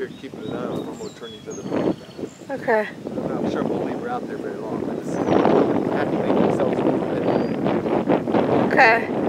here keeping an eye on turn other down. Okay. I'm not sure we'll leave her out there very long, but this have to make themselves Okay.